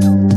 Música